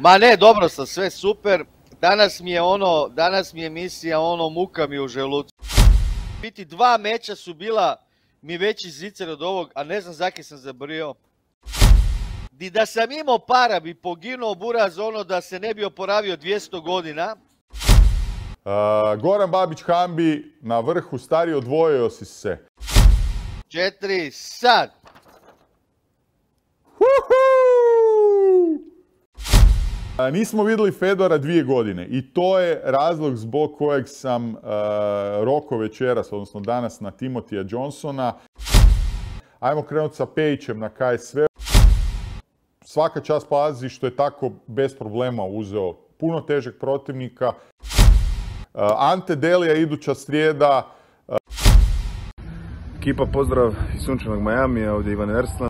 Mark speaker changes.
Speaker 1: Ma ne, dobro sam, sve super. Danas mi je ono, danas mi je emisija ono, muka mi u želucu. Biti dva meča su bila mi veći zicer od ovog, a ne znam zakaj sam zabrio. Di da sam imao para bi poginuo buraz ono da se ne bi oporavio 200 godina.
Speaker 2: Uh, Goran Babić Hambi na vrhu stariji odvojio si se.
Speaker 1: Četiri, sad.
Speaker 2: Nismo vidjeli Fedora dvije godine i to je razlog zbog kojeg sam roko večeras, odnosno danas na Timotija Johnsona. Ajmo krenuti sa Pejićem na KSV. Svaka čast pazi što je tako bez problema uzeo puno težeg protivnika. Ante Delija iduća srijeda.
Speaker 3: Ekipa pozdrav iz sunčanog Majamija, ovdje Ivan Erslan.